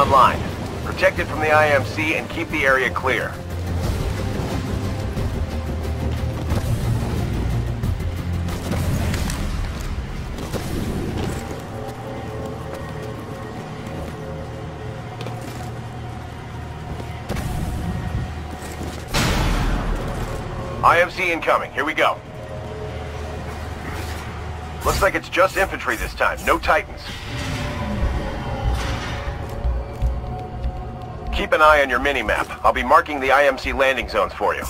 online. Protect it from the IMC and keep the area clear. IMC incoming. Here we go. Looks like it's just infantry this time. No Titans. Keep an eye on your mini-map. I'll be marking the IMC landing zones for you.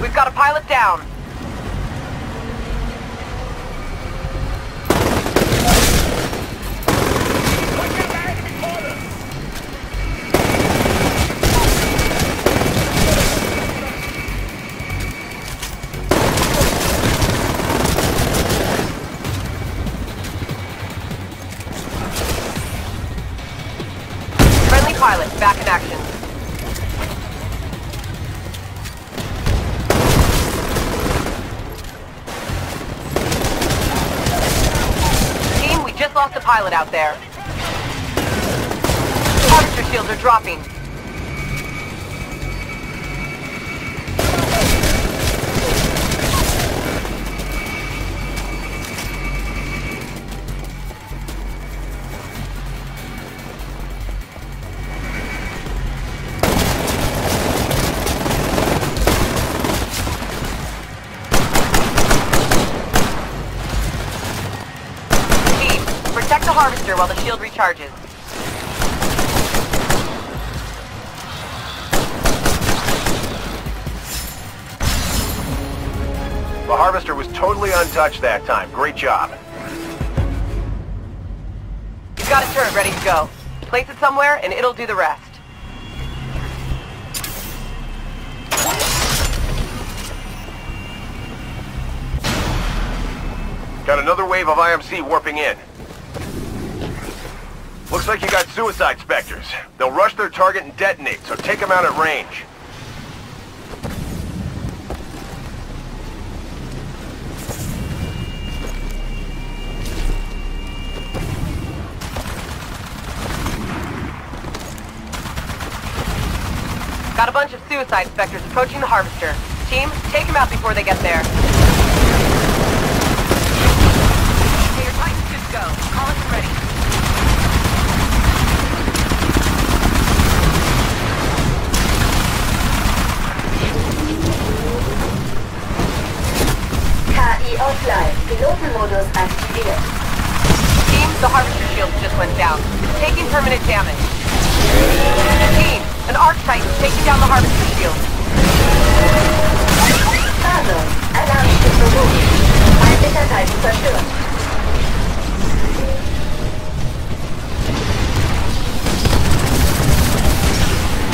We've got a pilot down. Out there. Harvester while the shield recharges. The Harvester was totally untouched that time. Great job. You've got a turret ready to go. Place it somewhere and it'll do the rest. Got another wave of IMC warping in. Looks like you got suicide specters. They'll rush their target and detonate, so take them out at range. Got a bunch of suicide specters approaching the harvester. Team, take them out before they get there. Offline. Pilotenmodus aktiviert. Team, the harvester shield just went down. It's taking permanent damage. Team, an arc titan taking down the harvester shield. Warnung. Alarmstufe hoch. Ein Wetterteilchen zerstört.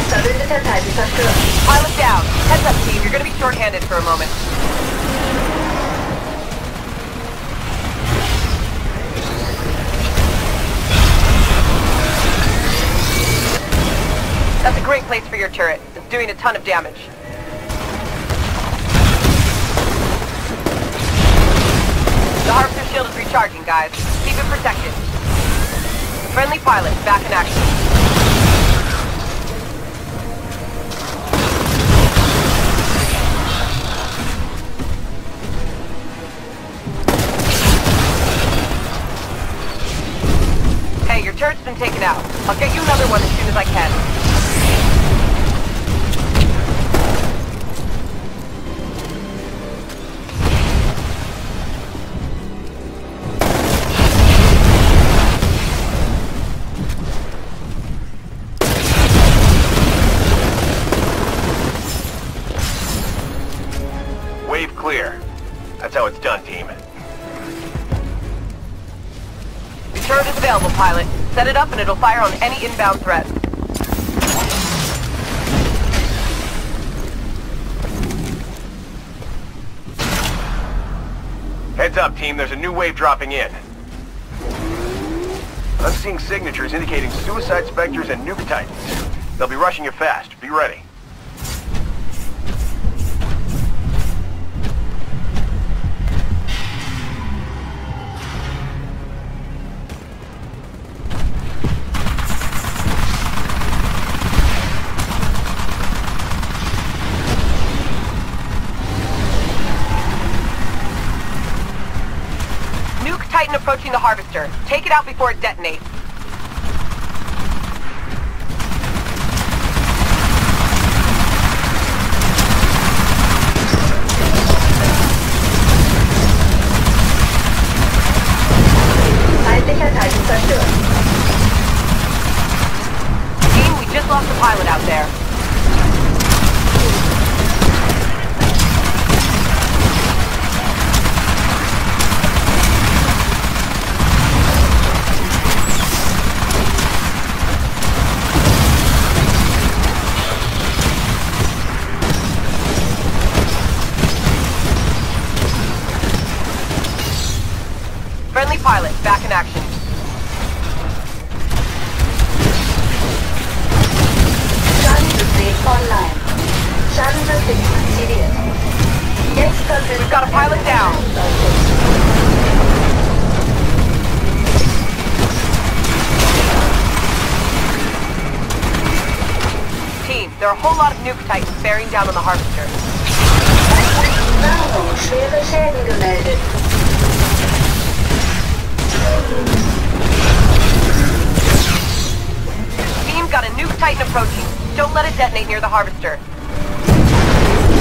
Verbündeter Titan zerstört. Pilot down. Heads up, team. You're gonna be short-handed for a moment. Great place for your turret. It's doing a ton of damage. The harvester shield is recharging, guys. Keep it protected. Friendly pilot, back in action. Hey, your turret's been taken out. I'll get you another one as soon as I can. Up and it'll fire on any inbound threat. Heads up, team. There's a new wave dropping in. I'm seeing signatures indicating suicide specters and nuke titans. They'll be rushing you fast. Be ready. Approaching the harvester. Take it out before it detonates. Team, we just lost the pilot out there. Pilot, back in action. Schadensystem online. Schadensystem aktiviert. Jetzt können We've got a pilot down. Team, there are a whole lot of nuke titans bearing down on the harvester. Warnung, schwere Schäden gemeldet. Team, got a nuke titan approaching. Don't let it detonate near the harvester.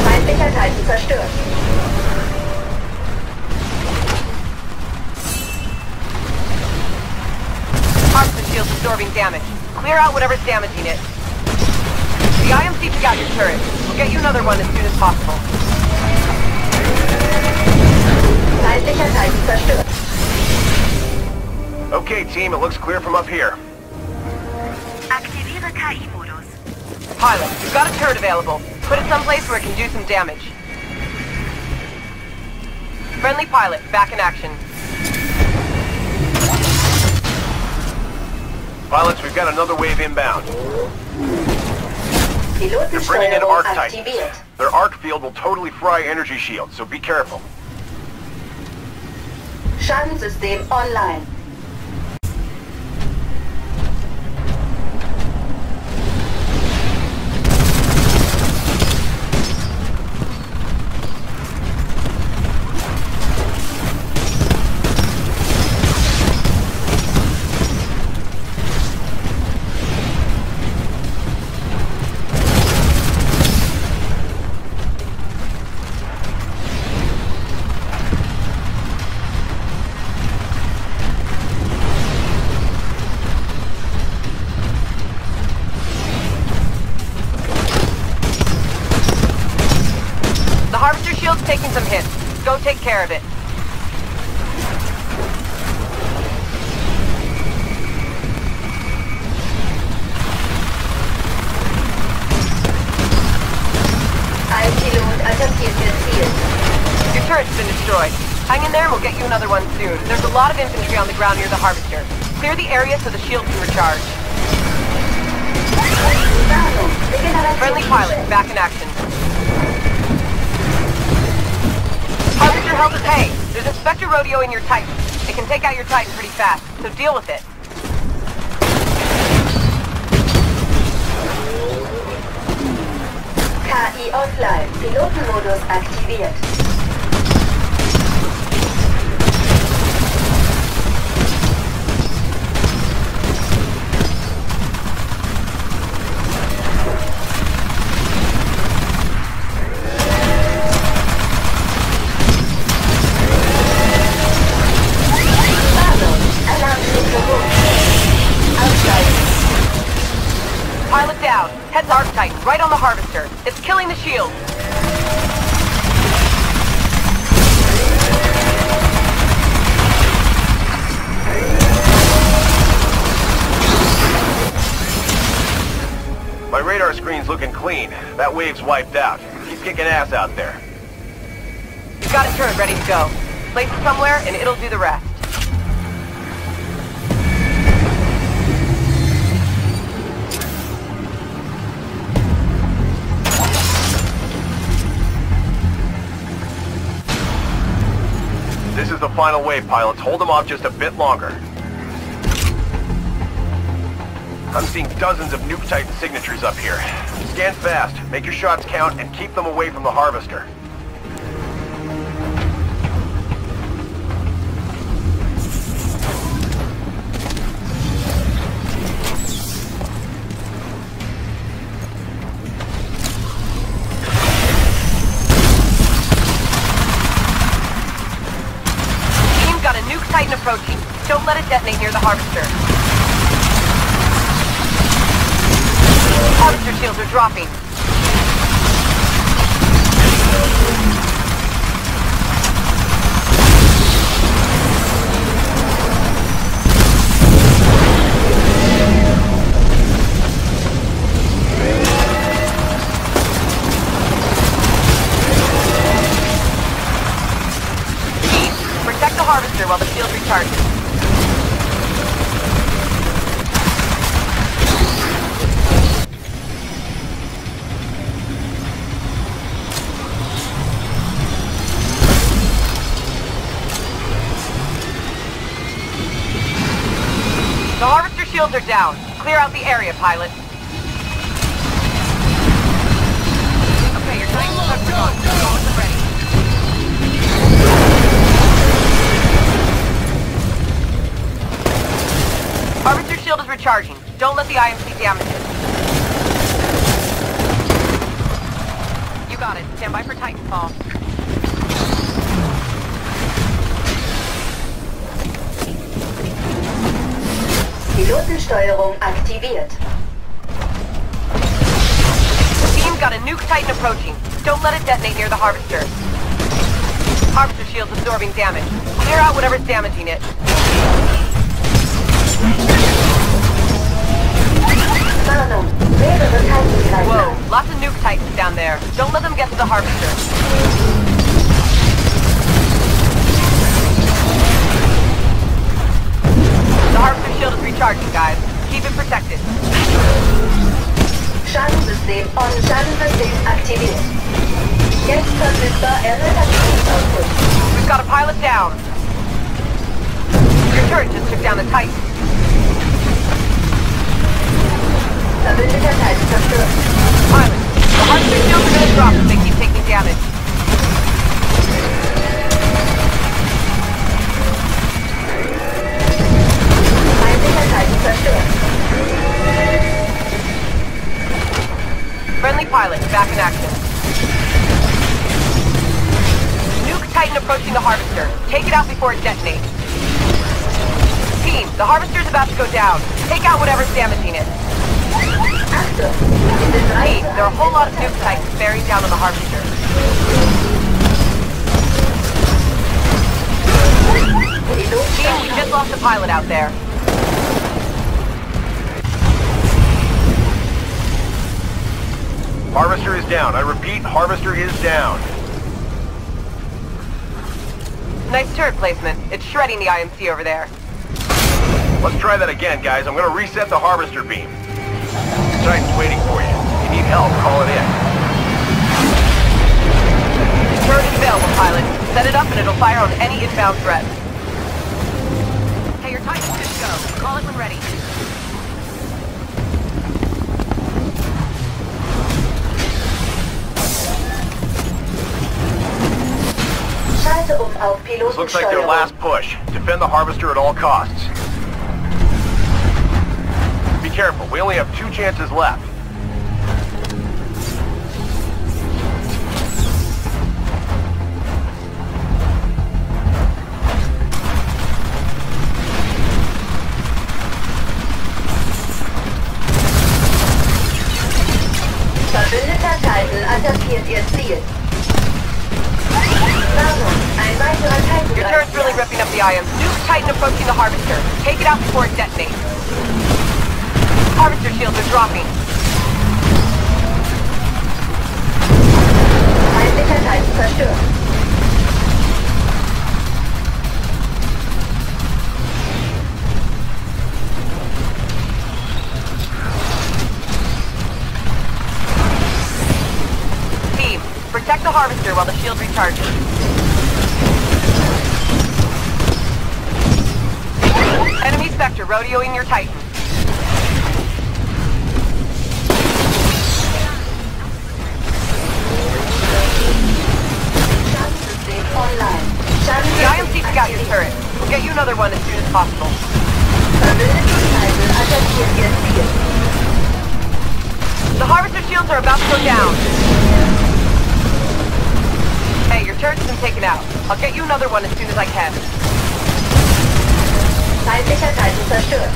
Feindlicher Titan zerstört. Harvester shield's absorbing damage. Clear out whatever's damaging it. The IMC took out your turret. We'll get you another one as soon as possible. Team, it looks clear from up here. Aktiviere KI-Modus. Pilot, you've got a turret available. Put it someplace where it can do some damage. Friendly pilot, back in action. Pilots, we've got another wave inbound. They're bringing in arc titans. aktiviert. Their arc field will totally fry energy shields, so be careful. Schadensystem online. Care of it. Your turret's been destroyed. Hang in there and we'll get you another one soon. There's a lot of infantry on the ground near the harvester. Clear the area so the shield can recharge. Friendly pilot, back in action. Harvester held at hay. There's a Spectre rodeo in your Titan. It can take out your Titan pretty fast, so deal with it. KI offline. Pilotenmodus aktiviert. Killing the shield. My radar screen's looking clean. That wave's wiped out. He's kicking ass out there. You've got a turret ready to go. Place it somewhere and it'll do the rest. The final wave, pilots. Hold them off just a bit longer. I'm seeing dozens of Nuke Titan signatures up here. Scan fast, make your shots count, and keep them away from the Harvester. Harvester. Harvester shields are dropping. Shields are down. Clear out the area, pilot. Okay, your Titan touch is. Go when they're ready. Harvester shield is recharging. Don't let the IMC damage it. You got it. Stand by for Titanfall. Pilotensteuerung aktiviert. Team got a nuke Titan approaching. Don't let it detonate near the harvester. Harvester shield's absorbing damage. Clear out whatever's damaging it. Warnung. Mehrere Titans Whoa, lots of nuke Titans down there. Don't let them get to the harvester. The harvester shield is recharging, guys. Keep it protected. Schadensystem on. Schadensystem aktiviert. Jetzt verfügbar erneut Aktionsoutput. We've got a pilot down. Your turret just took down the Titan. Verbündeter Titan zerstört. Pilot, the harvester shields are gonna drop if they keep taking damage. Friendly pilot, back in action. Nuke Titan approaching the harvester. Take it out before it detonates. Team, the harvester's about to go down. Take out whatever's damaging it. Team, there are a whole lot of nuke Titans bearing down on the harvester. Team, we just lost a pilot out there. Harvester is down. I repeat, Harvester is down. Nice turret placement. It's shredding the IMC over there. Let's try that again, guys. I'm gonna reset the Harvester beam. Titan's waiting for you. If you need help, call it in. Turret is available, pilot. Set it up and it'll fire on any inbound threat. Hey, your Titan's good to go. Call it when ready. This looks like their last push. Defend the Harvester at all costs. Be careful. We only have two chances left. Verbündeter Titan attackiert ihr Ziel. Your turret's really ripping up the IMC. Nuke Titan approaching the harvester. Take it out before it detonates. Harvester shields are dropping. The harvester while the shield recharges. Enemy Spectre rodeoing your Titan. The IMC took your turret. We'll get you another one as soon as possible. The harvester shields are about to go down. Hey, your turret's been taken out. I'll get you another one as soon as I can. Feindlicher zerstört.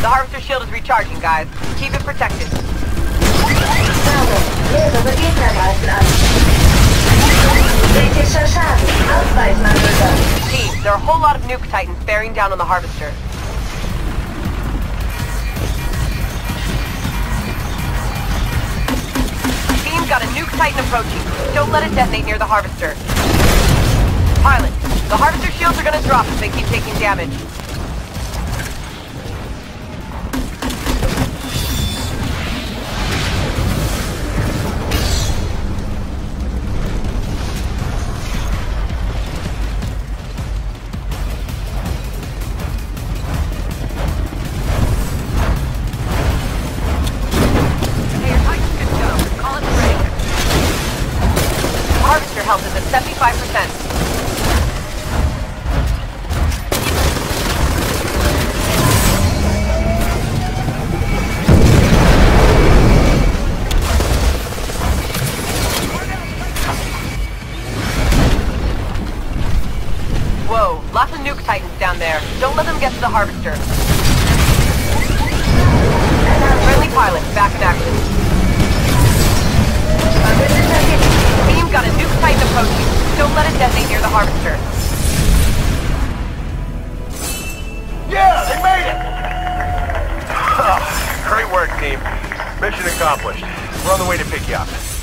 The harvester shield is recharging, guys. Keep it protected. Mehrere Gegner greifen an. Kritischer Schaden. Ausweichmanöver. Team, there are a whole lot of nuke titans bearing down on the harvester. Team got a nuke titan approaching. Don't let it detonate near the harvester. Pilot, the harvester shields are gonna drop if they keep taking damage. Lots of nuke titans down there. Don't let them get to the harvester. Friendly pilots, back in action. Team got a nuke titan approaching. Don't let it detonate near the harvester. Yeah, they made it! Great work, team. Mission accomplished. We're on the way to pick you up.